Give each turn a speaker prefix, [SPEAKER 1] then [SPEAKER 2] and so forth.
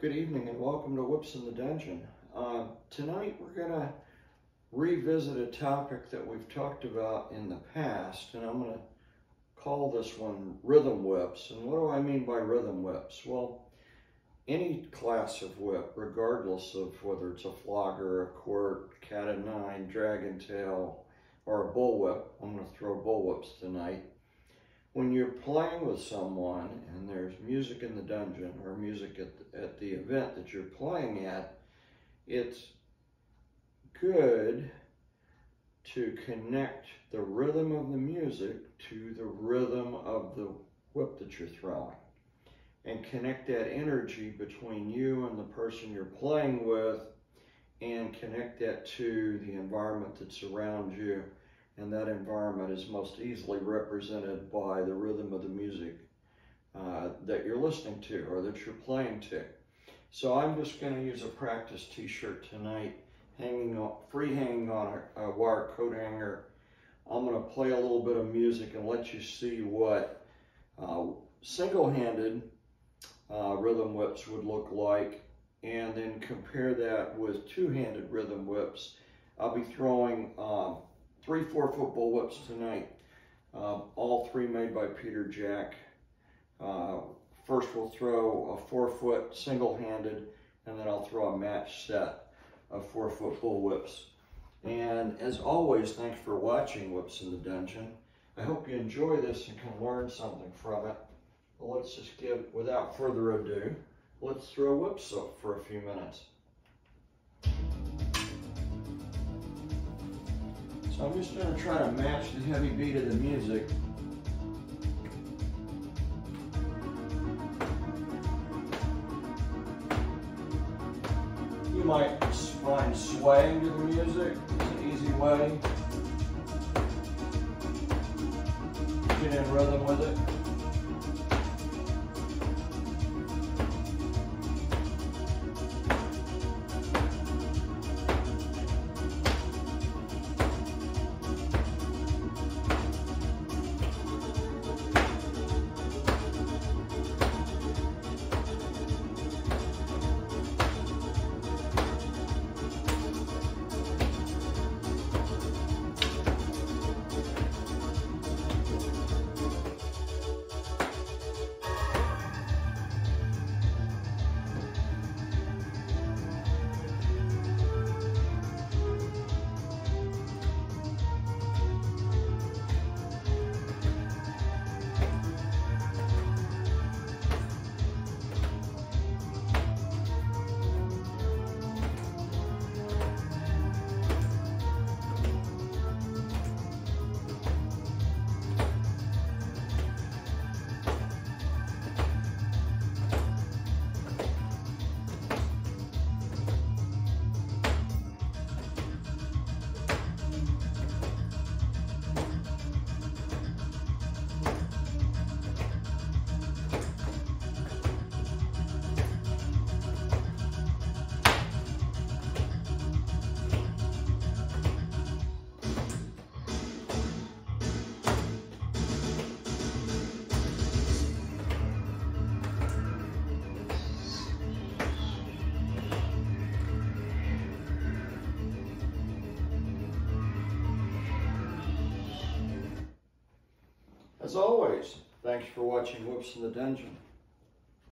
[SPEAKER 1] Good evening and welcome to Whips in the Dungeon. Uh, tonight we're going to revisit a topic that we've talked about in the past, and I'm going to call this one rhythm whips. And what do I mean by rhythm whips? Well, any class of whip, regardless of whether it's a flogger, a quirt, cat of nine, dragon tail, or a bullwhip, I'm going to throw bullwhips tonight when you're playing with someone and there's music in the dungeon or music at the, at the event that you're playing at, it's good to connect the rhythm of the music to the rhythm of the whip that you're throwing and connect that energy between you and the person you're playing with and connect that to the environment that's around you and that environment is most easily represented by the rhythm of the music uh, that you're listening to or that you're playing to. So I'm just going to use a practice t-shirt tonight, hanging on, free hanging on a, a wire coat hanger. I'm going to play a little bit of music and let you see what uh, single-handed uh, rhythm whips would look like and then compare that with two-handed rhythm whips. I'll be throwing um, three four foot bull whips tonight. Um, all three made by Peter Jack. Uh, first we'll throw a four foot single handed and then I'll throw a match set of four foot bull whips. And as always, thanks for watching Whips in the Dungeon. I hope you enjoy this and can learn something from it. But let's just give, without further ado, let's throw whips up for a few minutes. So I'm just going to try to match the heavy beat of the music. You might find swaying to the music. It's an easy way. Get in rhythm with it. As always, thanks for watching Whips in the Dungeon.